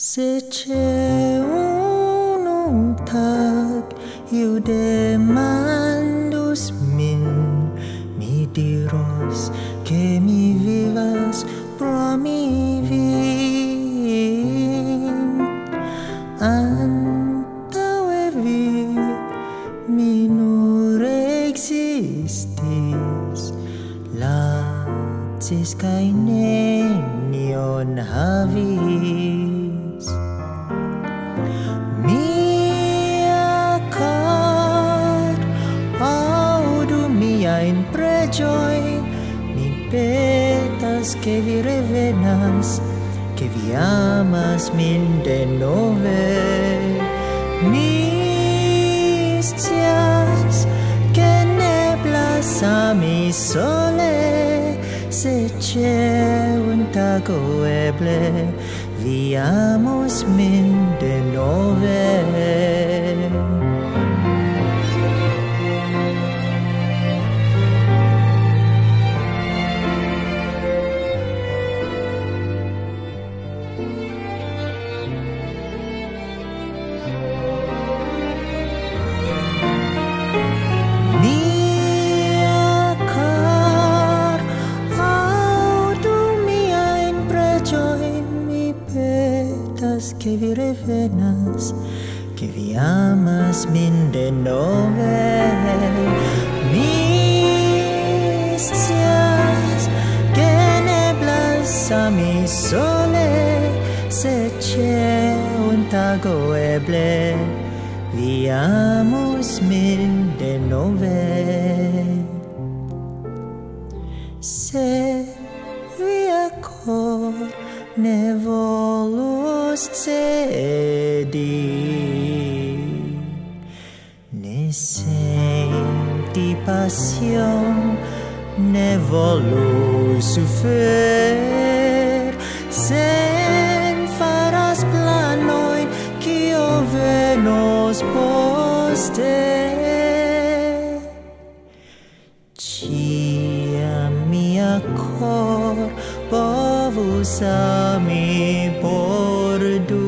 Se c'è un tag io demandus min Mi diros Che mi vivas Pro mi vin. Antaue vi Mi nur existis la Lacis cae nenion havis. In pregioi mi petas che vi revenas che vi amas min de nove. Mi stias che ne plasa mi sole se c'è un tago eble viamos minden ove che vi revenas, che vi amas min de nove. Mi scias, que neblas a mi sole, se c'è un tago eble, vi amus min de nove. Se via cor ne volus cedi. Ne senti passion ne volus sufer sen faras planoi kio venos poste. Ciam mia cor por भूषा मे बर्